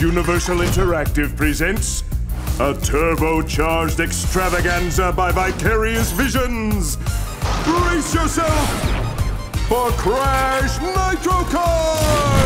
Universal Interactive presents a turbocharged extravaganza by Vicarious Visions. Brace yourself for Crash Nitro Kart!